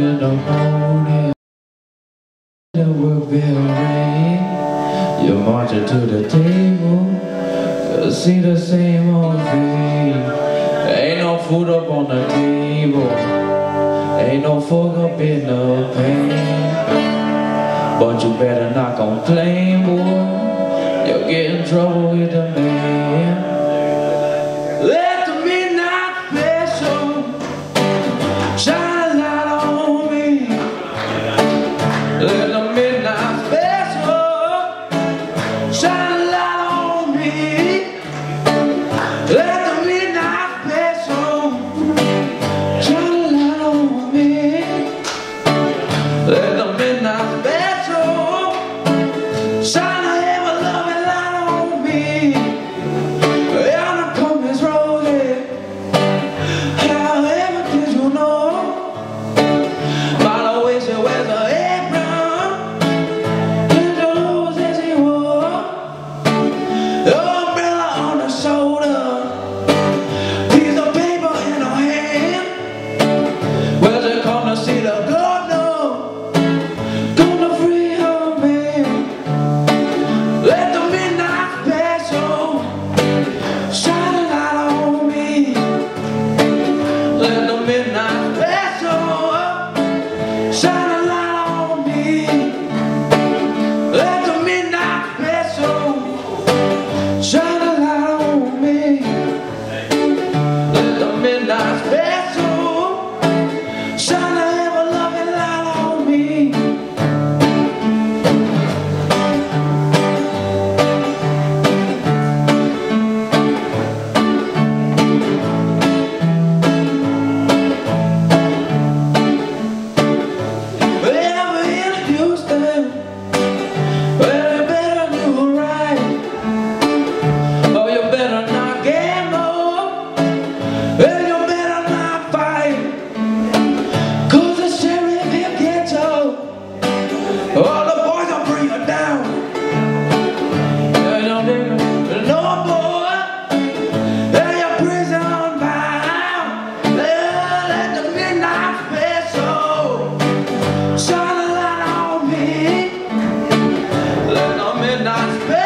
the morning. There will be a rain. You're marching to the table. You'll see the same old thing. Ain't no food up on the table. Ain't no fork up in the pan. But you better not complain, boy. You'll get in trouble with the man. Let Shine All the boys will bring down. No boy. Your prison bound. Let the midnight. Shine a light on me. Let the midnight.